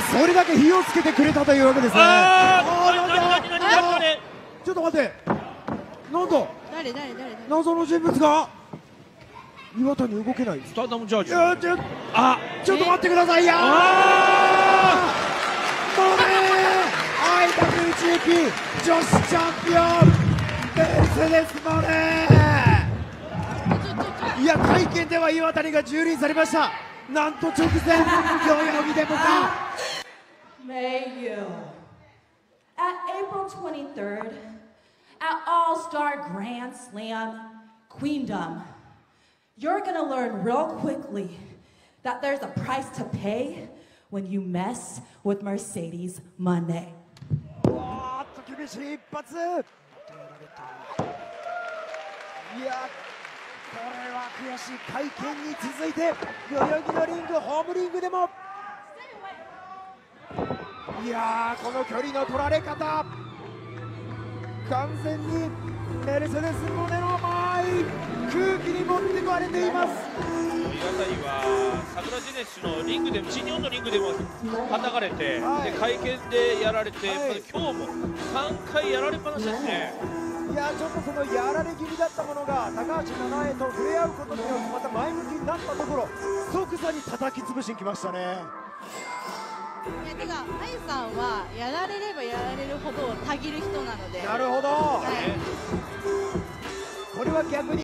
それだけ火をつけてくれたというわけですね。ちょっと待ってなんと誰誰誰誰謎の人物が岩谷動けないスターダムジャージちょあちょっと待ってくださいよあモネー愛卓一行き女子チャンピオンメルセデス・モネーいや会見では岩谷が蹂躙されました なんと直前代々木でもか May you. At April 23rd, at All Star Grand Slam Queendom, you're gonna learn real quickly that there's a price to pay when you mess with Mercedes Money. おーっと厳しい一発いやこれ は悔しい会見に続いて代々木のリングホームリングでも。いやーこの距離の取られ方。完全にメルセデス・モネの甘い空気に持ってこられています。岩谷は桜ジェネシスのリングでも新日本のリングでも叩かれて、はい。で会見でやられて、はい今日も3回やられっぱなしですね、いやちょっとそのやられ気味だったものが高橋七重と触れ合うことによってまた前向きになったところ即座に叩き潰しに来ましたね。いやてかあゆさんはやられればやられるほどたぎる人なので。なるほど。はい。これは逆に